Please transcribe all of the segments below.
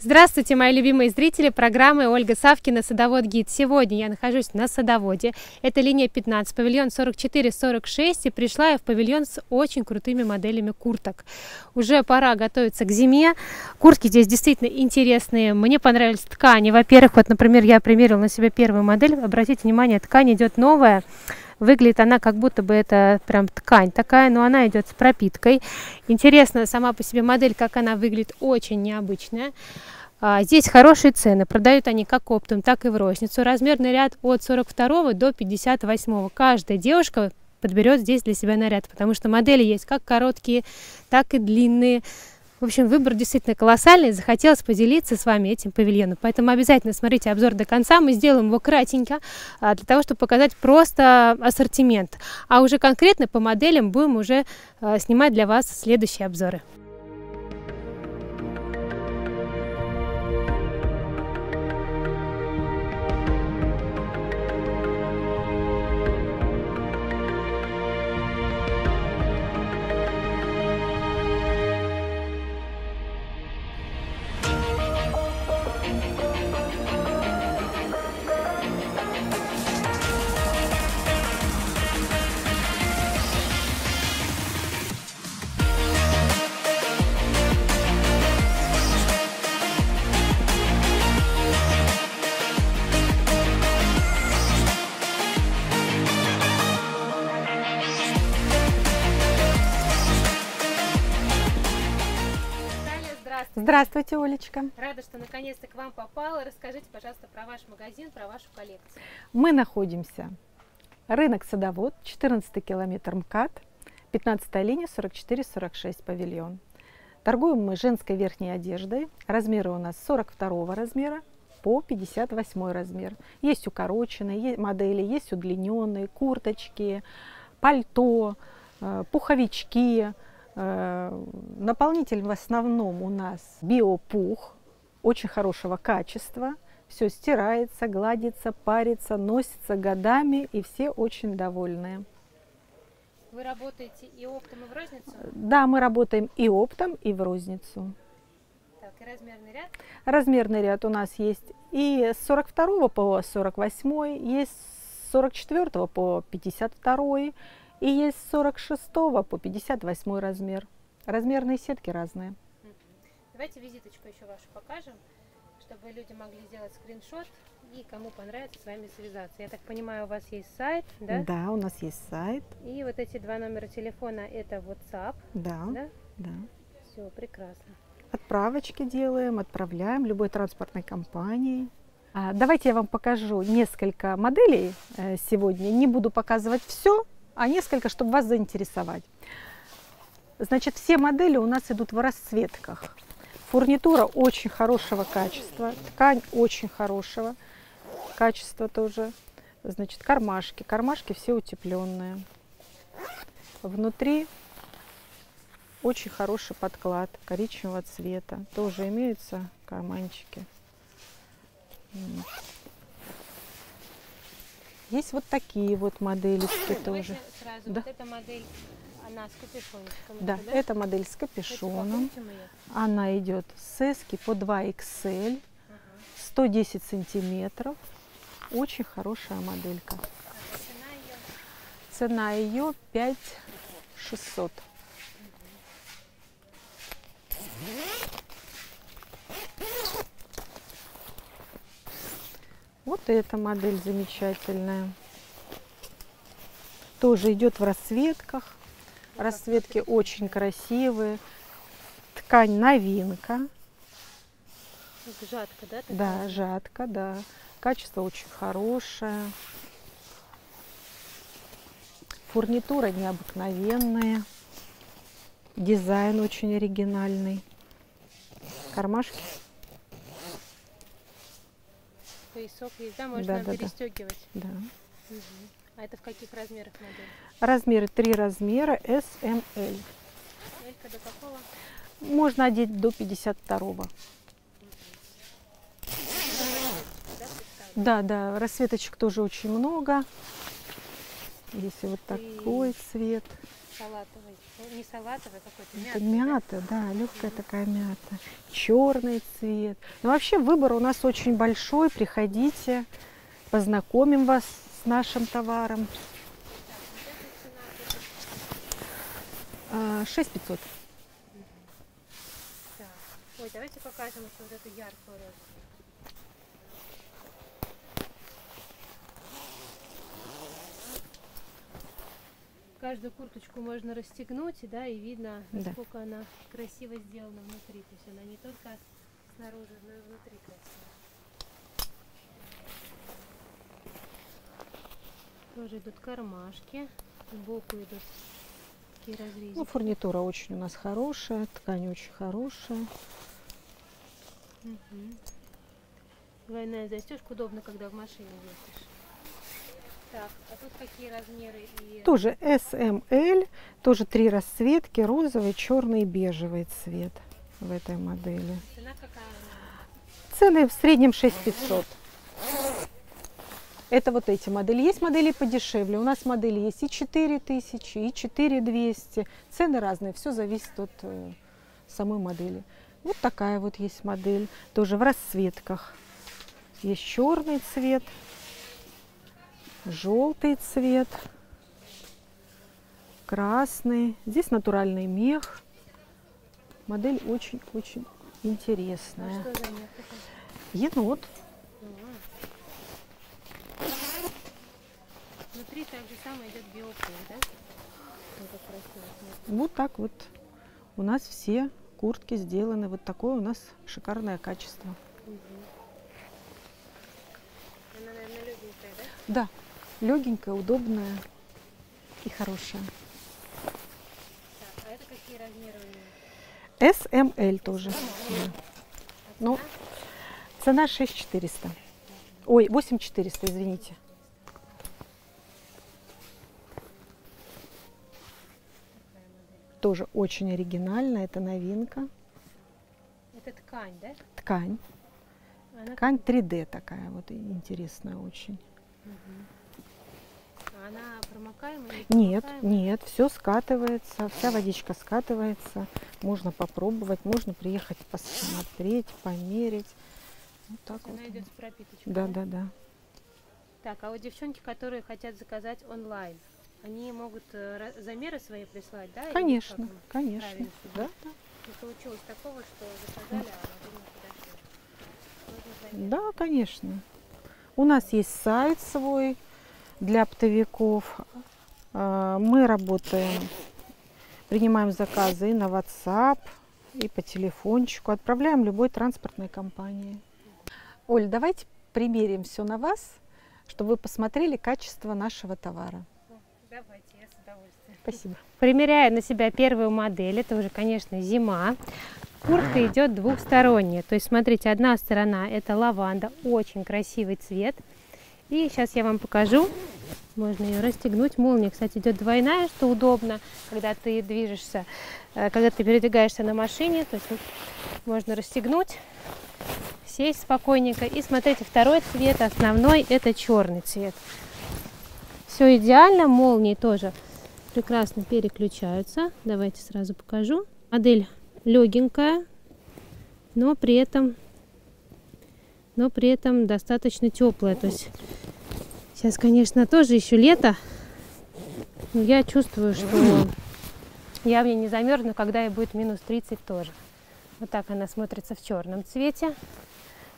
Здравствуйте, мои любимые зрители программы Ольга Савкина «Садовод Гид». Сегодня я нахожусь на садоводе. Это линия 15, павильон 44-46, и пришла я в павильон с очень крутыми моделями курток. Уже пора готовиться к зиме. Куртки здесь действительно интересные. Мне понравились ткани. Во-первых, вот, например, я примерила на себя первую модель. Обратите внимание, ткань идет новая. Выглядит она как будто бы это прям ткань такая, но она идет с пропиткой. Интересно сама по себе модель, как она выглядит, очень необычная. А, здесь хорошие цены, продают они как оптом, так и в розницу. Размерный ряд от 42 до 58. Каждая девушка подберет здесь для себя наряд, потому что модели есть как короткие, так и длинные. В общем, выбор действительно колоссальный. Захотелось поделиться с вами этим павильоном. Поэтому обязательно смотрите обзор до конца. Мы сделаем его кратенько, а, для того, чтобы показать просто ассортимент. А уже конкретно по моделям будем уже а, снимать для вас следующие обзоры. Здравствуйте, Олечка. Рада, что наконец-то к вам попала. Расскажите, пожалуйста, про ваш магазин, про вашу коллекцию. Мы находимся рынок Садовод, 14 километр МКАД, 15 линия, 44-46 павильон. Торгуем мы женской верхней одеждой. Размеры у нас 42 размера по 58 размер. Есть укороченные модели, есть удлиненные, курточки, пальто, э, пуховички, наполнитель в основном у нас биопух, очень хорошего качества. Все стирается, гладится, парится, носится годами, и все очень довольные. Вы работаете и оптом, и в розницу? Да, мы работаем и оптом, и в розницу. Так, и размерный ряд? Размерный ряд у нас есть и с 42 по 48, есть с 44 по 52, и есть с 46 по 58 размер. Размерные сетки разные. Давайте визиточку еще вашу покажем, чтобы люди могли сделать скриншот и кому понравится с вами связаться. Я так понимаю, у вас есть сайт, да? Да, у нас есть сайт. И вот эти два номера телефона это WhatsApp. Да. Да. да. Все, прекрасно. Отправочки делаем, отправляем любой транспортной компанией. А, давайте я вам покажу несколько моделей э, сегодня. Не буду показывать все, а несколько, чтобы вас заинтересовать. Значит, все модели у нас идут в расцветках. Фурнитура очень хорошего качества, ткань очень хорошего качества тоже. Значит, кармашки. Кармашки все утепленные. Внутри очень хороший подклад коричневого цвета. Тоже имеются карманчики. Есть вот такие вот модельки тоже. Сразу. Да. Вот эта модель, она с капюшончиком. Да, да, эта модель с капюшоном. Она идет с эски по 2XL, 110 сантиметров. Очень хорошая моделька. Цена ее 5600. Вот эта модель замечательная. Тоже идет в расцветках. Расцветки очень красивые. Ткань новинка. Жатка, да? Да, жатка, да. Качество очень хорошее. Фурнитура необыкновенная. Дизайн очень оригинальный. Кармашки поясок есть, да? Можно да, да, перестегивать. Да. Угу. А это в каких размерах модель? Размеры три размера S, M, L. L до какого? Можно одеть до 52 -го. Да, да, расцветочек тоже очень много. Здесь вот такой цвет. салатовый, ну, не салатовый, какой-то Это мятный, да? мята, да, легкая такая мята. Черный цвет. Но вообще выбор у нас очень большой. Приходите, познакомим вас с нашим товаром. А, 6500. Так. Ой, давайте покажем вот эту яркую розу. Каждую курточку можно расстегнуть, да, и видно, Да. насколько она красиво сделана внутри. То есть она не только снаружи, но и внутри красивая. Тоже идут кармашки, сбоку идут такие разрезы. Ну, фурнитура очень у нас хорошая, ткань очень хорошая. Мгм. Двойная застежка удобно, когда в машине ездишь. Так, а тут какие размеры и Тоже SML, тоже три расцветки, розовый, черный и бежевый цвет в этой модели. цена какая? Цены в среднем 6500. Это вот эти модели. Есть модели подешевле. У нас модели есть и 4000, и 4200. Цены разные, все зависит от э, самой модели. Вот такая вот есть модель, тоже в расцветках. Есть черный цвет, желтый цвет, красный. Здесь натуральный мех. Модель очень-очень А интересная. что за мех? Енот. А. Внутри так же самое идет биопол, да? Вот так вот у нас все куртки сделаны. Вот такое у нас шикарное качество. Она, наверное, легенькая, да? Да, легенькая, удобная и хорошая. Так, а это какие размеры у нее? SML тоже. да. Ну, цена? Цена 6400. Ой, 8400, извините. Тоже очень оригинально, это новинка. Это ткань, да? Ткань. Она Ткань 3D такая вот интересная очень. Мгм. Она промокаемая? Нет, нет, все скатывается, вся водичка скатывается. Можно попробовать, можно приехать посмотреть, померить. Вот так Она вот. идет с пропиточкой. Да, да, да. Так, а вот девчонки, которые хотят заказать онлайн, они могут э, замеры свои прислать, да? Конечно, конечно. Да, да. Не получилось такого, что заказали, а не подошли. Да, конечно. У нас есть сайт свой для оптовиков. А, Мы работаем, принимаем заказы и на WhatsApp, и по телефончику. Отправляем любой транспортной компании. Оль, давайте примерим все на вас, чтобы вы посмотрели качество нашего товара. Давайте, я с удовольствием. Спасибо. Примеряю на себя первую модель, это уже, конечно, зима. Куртка идет двухсторонняя, то есть, смотрите, одна сторона это лаванда, очень красивый цвет. И сейчас я вам покажу, можно ее расстегнуть. Молния, кстати, идет двойная, что удобно, когда ты движешься, э, когда ты передвигаешься на машине, то есть вот можно расстегнуть, сесть спокойненько. И смотрите, второй цвет, основной, это черный цвет. Все идеально, молнии тоже прекрасно переключаются. Давайте сразу покажу. Модель легенькая, но при этом, но при этом достаточно теплая. То есть сейчас, конечно, тоже еще лето, но я чувствую, что я в ней не замерзну, когда и будет минус 30 тоже. Вот так она смотрится в черном цвете.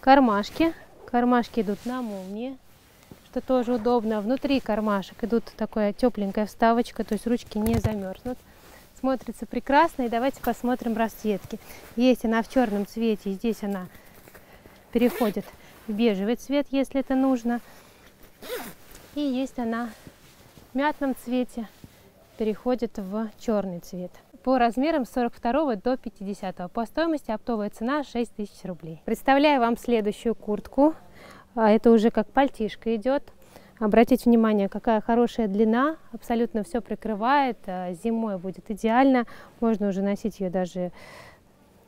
Кармашки. Кармашки идут на молнии что тоже удобно. Внутри кармашек идут такая тепленькая вставочка, то есть ручки не замерзнут. Смотрится прекрасно. И давайте посмотрим расцветки. Есть она в черном цвете, здесь она переходит в бежевый цвет, если это нужно. И есть она в мятном цвете, переходит в черный цвет. По размерам с 42 до 50. По стоимости оптовая цена 6 тысяч рублей. Представляю вам следующую куртку. А, Это уже как пальтишка идет. Обратите внимание, какая хорошая длина, абсолютно все прикрывает. а, Зимой будет идеально, можно уже носить ее даже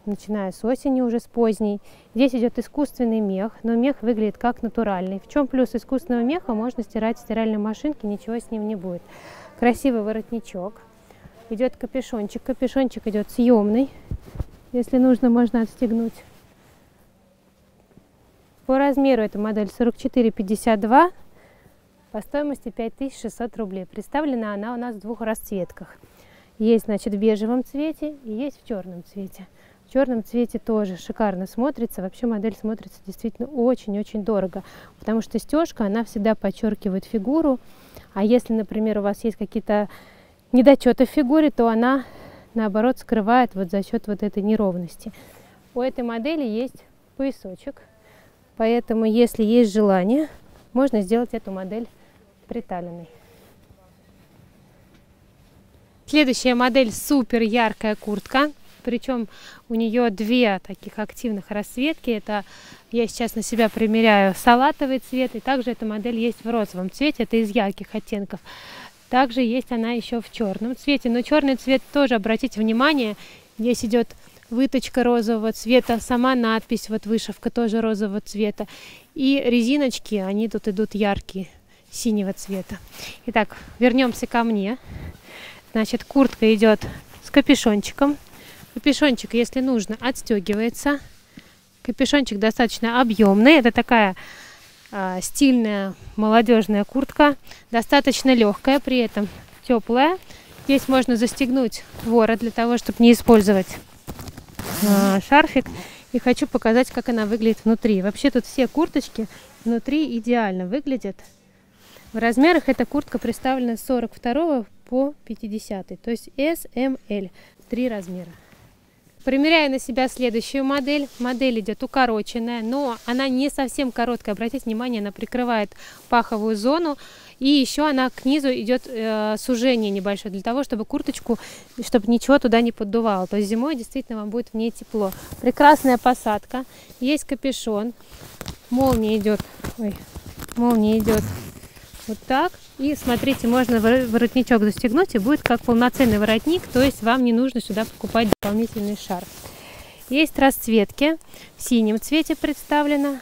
начиная с осени, уже с поздней. Здесь идет искусственный мех, но мех выглядит как натуральный. В чем плюс искусственного меха? Можно стирать в стиральной машинке, ничего с ним не будет. Красивый воротничок. идет капюшончик. Капюшончик идет съемный. Если нужно, можно отстегнуть. По размеру эта модель 44,52 по стоимости 5600 рублей. Представлена она у нас в двух расцветках. Есть, значит, в бежевом цвете и есть в черном цвете. В черном цвете тоже шикарно смотрится. Вообще модель смотрится действительно очень-очень дорого, потому что стежка, она всегда подчеркивает фигуру. А если, например, у вас есть какие-то недочеты в фигуре, то она, наоборот, скрывает вот за счет вот этой неровности. У этой модели есть поясочек, поэтому, если есть желание, можно сделать эту модель приталенной. Следующая модель супер яркая куртка причем у нее две таких активных расцветки. Это я сейчас на себя примеряю салатовый цвет, и также эта модель есть в розовом цвете, это из ярких оттенков. Также есть она еще в черном цвете, но черный цвет тоже, обратите внимание, здесь идет выточка розового цвета, сама надпись, вот вышивка тоже розового цвета. И резиночки, они тут идут яркие, синего цвета. Итак, вернемся ко мне. Значит, куртка идет с капюшончиком. Капюшончик, если нужно, отстегивается. Капюшончик достаточно объемный. Это такая э, стильная молодежная куртка. Достаточно легкая, при этом теплая. Здесь можно застегнуть ворот для того, чтобы не использовать э, шарфик. И хочу показать, как она выглядит внутри. Вообще тут все курточки внутри идеально выглядят. В размерах эта куртка представлена с 42 по 50, то есть S, M, L. Три размера. Примеряю на себя следующую модель. Модель идет укороченная, но она не совсем короткая. Обратите внимание, она прикрывает паховую зону. И еще она к низу идет э, сужение небольшое, для того, чтобы курточку, чтобы ничего туда не поддувало. То есть зимой действительно вам будет в ней тепло. Прекрасная посадка. Есть капюшон. Молния идет. Ой, молния идет вот так. И смотрите, можно воротничок застегнуть, и будет как полноценный воротник, то есть вам не нужно сюда покупать дополнительный шарф. Есть расцветки, в синем цвете представлено,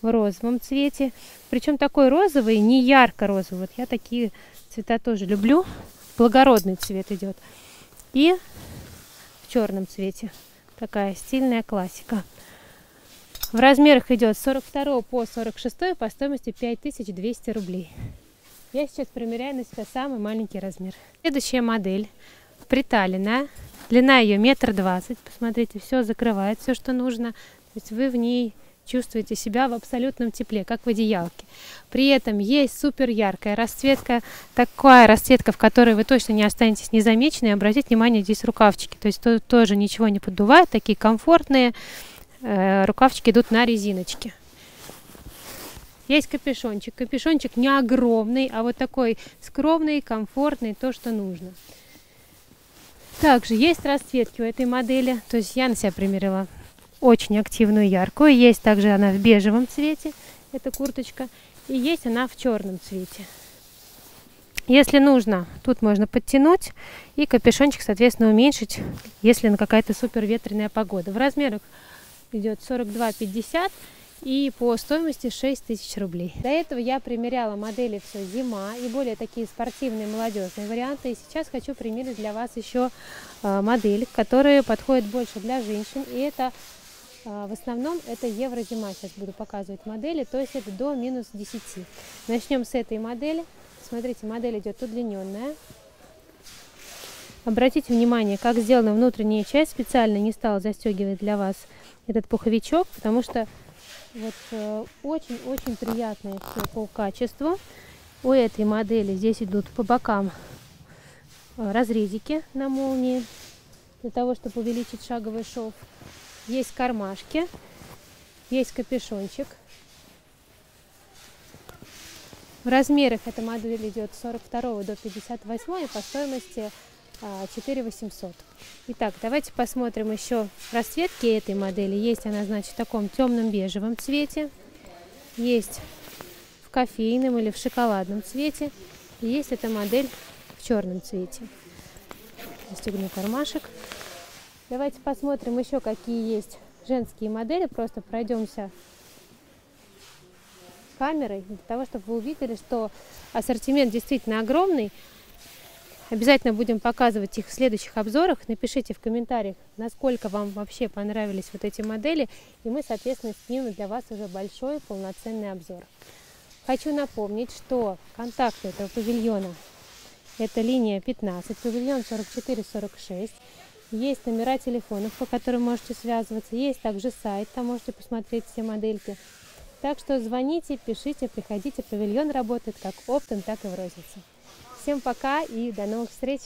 в розовом цвете. Причем такой розовый, не ярко-розовый. Вот я такие цвета тоже люблю. Благородный цвет идет. И в черном цвете. Такая стильная классика. В размерах идет 42 по 46 по стоимости 5200 рублей. Я сейчас примеряю на себя самый маленький размер. Следующая модель приталенная. Длина ее метр двадцать. Посмотрите, все закрывает, все, что нужно. То есть вы в ней чувствуете себя в абсолютном тепле, как в одеялке. При этом есть супер яркая расцветка, такая расцветка, в которой вы точно не останетесь незамеченной. Обратите внимание, здесь рукавчики, то есть то, тоже ничего не поддувает, такие комфортные. Э, рукавчики идут на резиночке. Есть капюшончик. Капюшончик не огромный, а вот такой скромный, комфортный, то, что нужно. Также есть расцветки у этой модели. То есть я на себя примерила очень активную, яркую. Есть также она в бежевом цвете, эта курточка. И есть она в черном цвете. Если нужно, тут можно подтянуть и капюшончик, соответственно, уменьшить, если на какая-то супер ветреная погода. В размерах идет 42-50 и по стоимости 6 тысяч рублей. До этого я примеряла модели все зима и более такие спортивные молодежные варианты. И сейчас хочу примерить для вас еще э, модель, которые подходят больше для женщин. И это э, в основном это евро-зима. Сейчас буду показывать модели, то есть это до минус 10. Начнем с этой модели. Смотрите, модель идет удлиненная. Обратите внимание, как сделана внутренняя часть. Специально не стала застегивать для вас этот пуховичок, потому что вот э, очень-очень приятное все по качеству. У этой модели здесь идут по бокам э, разрезики на молнии для того, чтобы увеличить шаговый шов. Есть кармашки, есть капюшончик. В размерах эта модель идет с 42 до 58 по стоимости 4 800. Итак, давайте посмотрим еще расцветки этой модели. Есть она, значит, в таком темном бежевом цвете. Есть в кофейном или в шоколадном цвете. И есть эта модель в черном цвете. Застегну кармашек. Давайте посмотрим еще, какие есть женские модели. Просто пройдемся камерой, для того, чтобы вы увидели, что ассортимент действительно огромный. Обязательно будем показывать их в следующих обзорах. Напишите в комментариях, насколько вам вообще понравились вот эти модели, и мы, соответственно, снимем для вас уже большой полноценный обзор. Хочу напомнить, что контакты этого павильона это линия 15, павильон 4446. Есть номера телефонов, по которым можете связываться. Есть также сайт, там можете посмотреть все модельки. Так что звоните, пишите, приходите. Павильон работает как оптом, так и в рознице. Всем пока и до новых встреч!